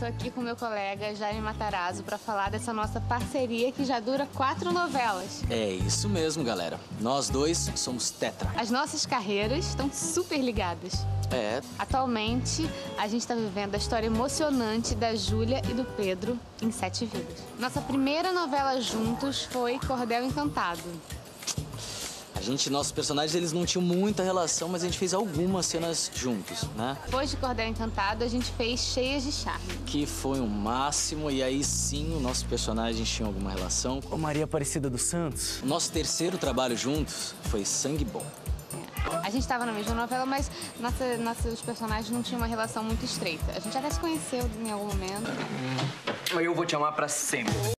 tô aqui com meu colega Jaime Matarazzo para falar dessa nossa parceria que já dura quatro novelas. É isso mesmo, galera. Nós dois somos tetra. As nossas carreiras estão super ligadas. É, Atualmente, a gente está vivendo a história emocionante da Júlia e do Pedro em Sete Vidas. Nossa primeira novela juntos foi Cordel Encantado. A gente, nossos personagens, eles não tinham muita relação, mas a gente fez algumas cenas juntos, né? Depois de Cordel Encantado, a gente fez Cheias de Charme. Que foi um máximo, e aí sim, os nossos personagens tinham alguma relação. Ô, Maria Aparecida dos Santos. O nosso terceiro trabalho juntos foi Sangue Bom. A gente estava na mesma novela, mas nossa, nossos personagens não tinham uma relação muito estreita. A gente até se conheceu em algum momento. Eu vou te amar pra sempre.